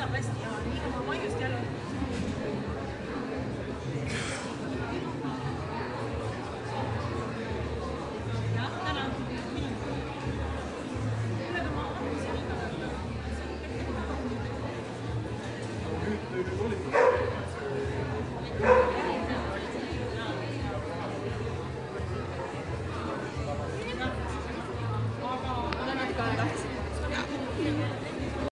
怎么洗啊？你妈妈有。